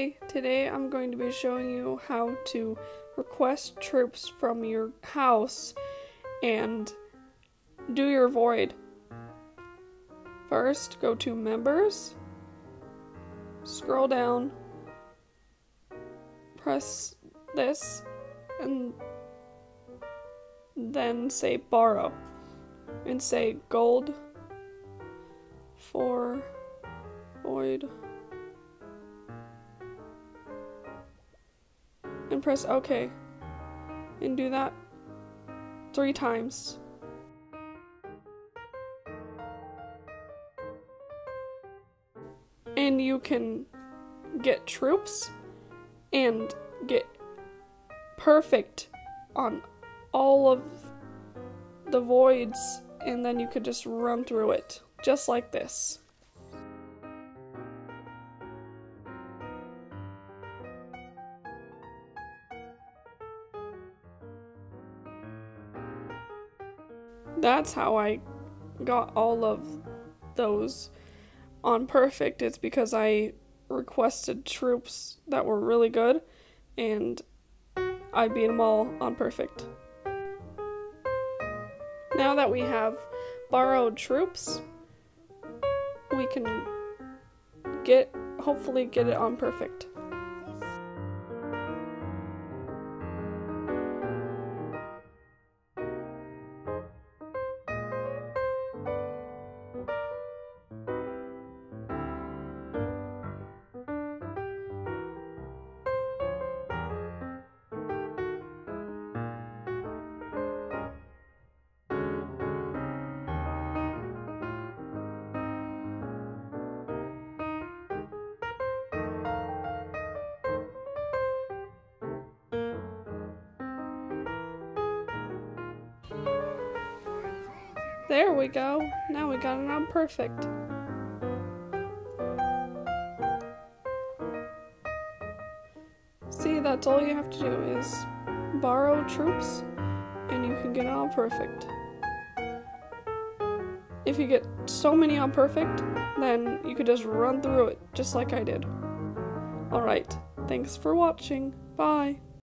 Hi, today I'm going to be showing you how to request troops from your house and do your void. First, go to members, scroll down, press this, and then say borrow, and say gold for void. Press OK. And do that three times. And you can get troops and get perfect on all of the voids, and then you could just run through it, just like this. That's how I got all of those on perfect. It's because I requested troops that were really good and I beat them all on perfect. Now that we have borrowed troops, we can get hopefully get it on perfect. There we go. Now we got it on perfect. See, that's all you have to do is borrow troops and you can get it perfect. If you get so many on perfect, then you could just run through it just like I did. Alright, thanks for watching. Bye.